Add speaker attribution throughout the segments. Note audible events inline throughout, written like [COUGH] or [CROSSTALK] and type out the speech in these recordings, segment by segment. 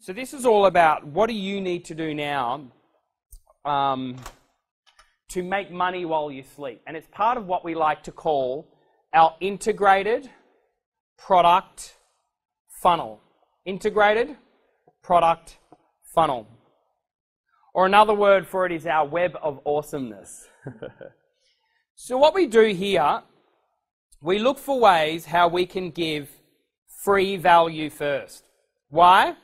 Speaker 1: So this is all about what do you need to do now um, to make money while you sleep. And it's part of what we like to call our integrated product funnel. Integrated product funnel. Or another word for it is our web of awesomeness. [LAUGHS] so what we do here, we look for ways how we can give free value first. Why?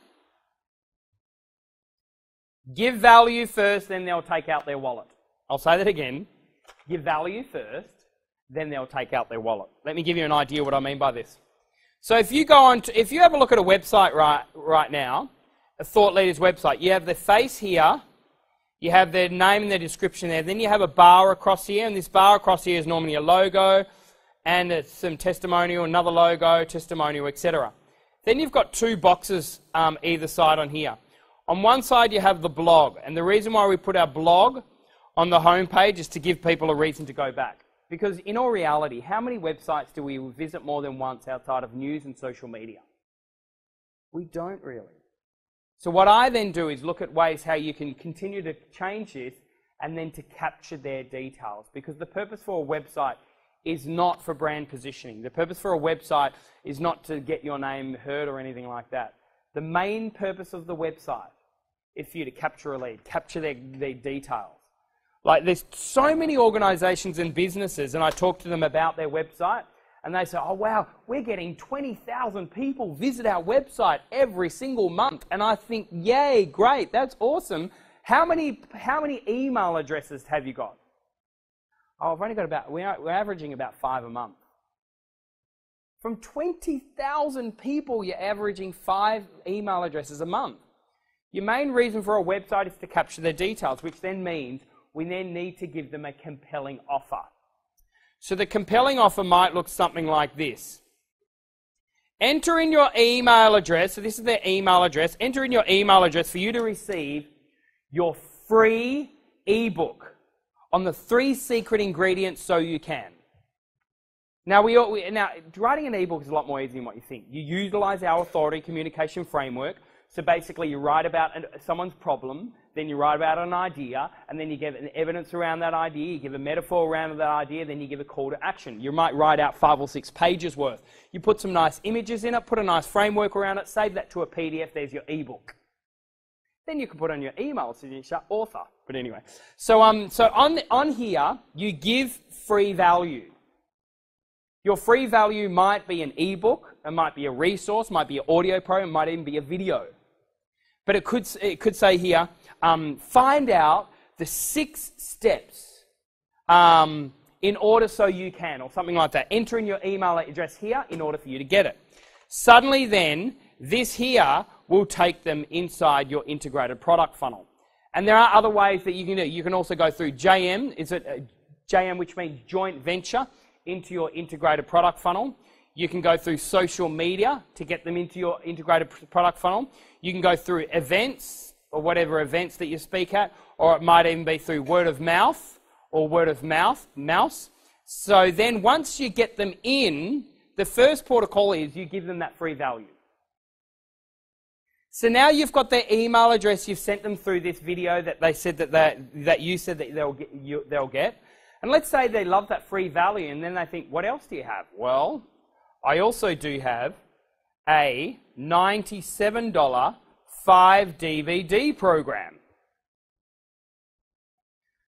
Speaker 1: Give value first, then they'll take out their wallet. I'll say that again. Give value first, then they'll take out their wallet. Let me give you an idea what I mean by this. So if you go on, to, if you have a look at a website right, right now, a thought leader's website, you have the face here, you have their name and their description there, then you have a bar across here, and this bar across here is normally a logo, and some testimonial, another logo, testimonial, etc. Then you've got two boxes um, either side on here. On one side, you have the blog, and the reason why we put our blog on the home page is to give people a reason to go back. Because in all reality, how many websites do we visit more than once outside of news and social media? We don't really. So what I then do is look at ways how you can continue to change this and then to capture their details. Because the purpose for a website is not for brand positioning. The purpose for a website is not to get your name heard or anything like that. The main purpose of the website is for you to capture a lead, capture their, their details. Like there's so many organizations and businesses, and I talk to them about their website, and they say, oh wow, we're getting 20,000 people visit our website every single month. And I think, yay, great, that's awesome. How many, how many email addresses have you got? Oh, I've only got about, we're, we're averaging about five a month. From 20,000 people, you're averaging five email addresses a month. Your main reason for a website is to capture their details, which then means we then need to give them a compelling offer. So the compelling offer might look something like this. Enter in your email address, so this is their email address, enter in your email address for you to receive your free ebook on the three secret ingredients so you can. Now, we, now writing an ebook is a lot more easy than what you think. You utilize our authority communication framework. So basically, you write about someone's problem, then you write about an idea, and then you give an evidence around that idea, you give a metaphor around that idea, then you give a call to action. You might write out five or six pages worth. You put some nice images in it, put a nice framework around it, save that to a PDF, there's your ebook. Then you can put on your email signature, author. But anyway, so, um, so on, on here, you give free value. Your free value might be an ebook, it might be a resource, might be an audio program, might even be a video. But it could, it could say here, um, find out the six steps um, in order so you can, or something like that. Enter in your email address here in order for you to get it. Suddenly, then, this here will take them inside your integrated product funnel. And there are other ways that you can do. You can also go through JM, is it uh, JM, which means joint venture, into your integrated product funnel. You can go through social media to get them into your integrated product funnel. You can go through events or whatever events that you speak at, or it might even be through word of mouth or word of mouth, mouse. So then once you get them in, the first protocol is you give them that free value. So now you've got their email address, you've sent them through this video that they said that, that you said that they'll get, you, they'll get. And let's say they love that free value and then they think, what else do you have? Well, I also do have a $97 5 DVD program.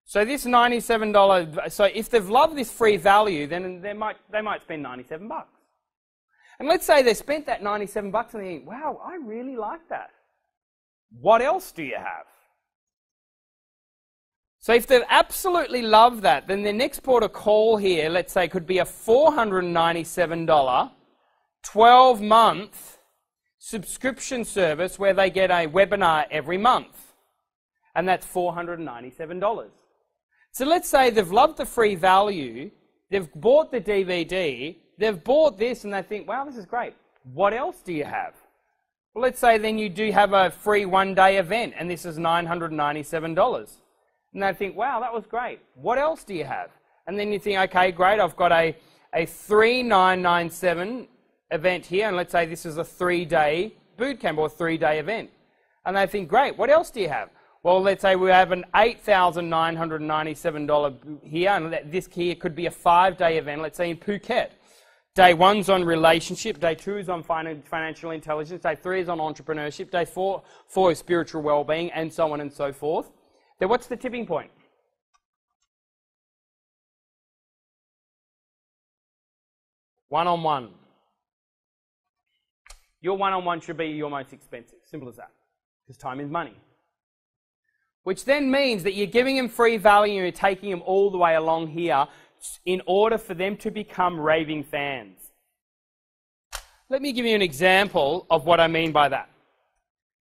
Speaker 1: So this $97, so if they've loved this free value, then they might, they might spend 97 bucks. And let's say they spent that 97 bucks and they think, wow, I really like that. What else do you have? So if they've absolutely loved that, then their next port of call here, let's say, could be a $497, 12 month subscription service where they get a webinar every month. And that's $497. So let's say they've loved the free value, they've bought the DVD, they've bought this, and they think, wow, this is great. What else do you have? Well, let's say then you do have a free one day event, and this is $997. And they think, wow, that was great. What else do you have? And then you think, okay, great, I've got a, a 3997 event here, and let's say this is a three day boot camp or three day event. And they think, great, what else do you have? Well, let's say we have an $8,997 here, and this here could be a five day event, let's say in Phuket. Day one's on relationship, day two is on financial intelligence, day three is on entrepreneurship, day four, four is spiritual well being, and so on and so forth. Then what's the tipping point? One on one. Your one on one should be your most expensive. Simple as that. Because time is money. Which then means that you're giving them free value and you're taking them all the way along here in order for them to become raving fans. Let me give you an example of what I mean by that.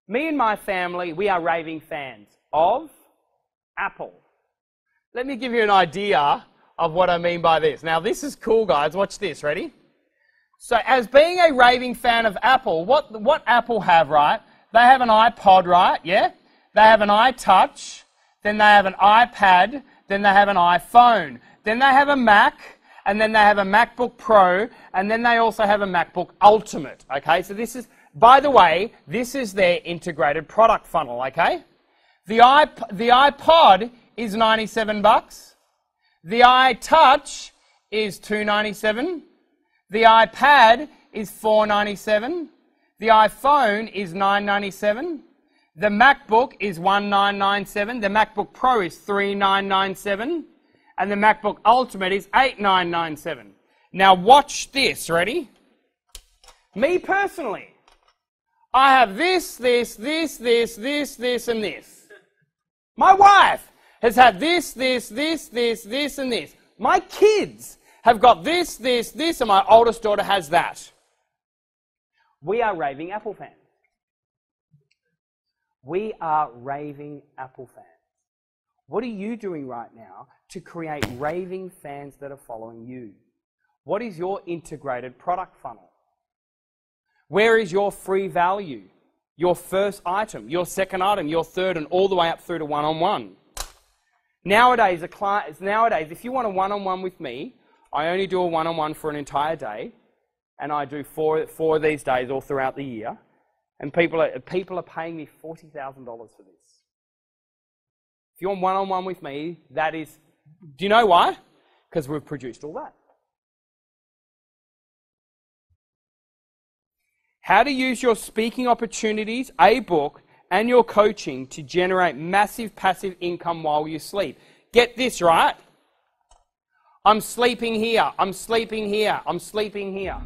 Speaker 1: Me and my family, we are raving fans of Apple. Let me give you an idea of what I mean by this. Now, this is cool, guys. Watch this. Ready? So, as being a raving fan of Apple, what, what Apple have, right? They have an iPod, right? Yeah? They have an iTouch, then they have an iPad, then they have an iPhone, then they have a Mac, and then they have a MacBook Pro, and then they also have a MacBook Ultimate. Okay, so this is, by the way, this is their integrated product funnel. Okay, the iP- the iPod is 97 bucks, the iTouch is 297, the iPad is 497, the iPhone is 997. The MacBook is 1997. The MacBook Pro is 3997. And the MacBook Ultimate is 8997. Now watch this, ready? Me personally, I have this, this, this, this, this, this, and this. My wife has had this, this, this, this, this, and this. My kids have got this, this, this, and my oldest daughter has that. We are raving Apple fans. We are raving Apple fans. What are you doing right now to create raving fans that are following you? What is your integrated product funnel? Where is your free value? Your first item, your second item, your third, and all the way up through to one on one. Nowadays, a client, nowadays, if you want a one on one with me, I only do a one on one for an entire day and I do four, four of these days all throughout the year, and people are, people are paying me $40,000 for this. If you're one on one with me, that is, do you know why? Because we've produced all that. How to use your speaking opportunities, a book, and your coaching to generate massive passive income while you sleep. Get this right. I'm sleeping here. I'm sleeping here. I'm sleeping here.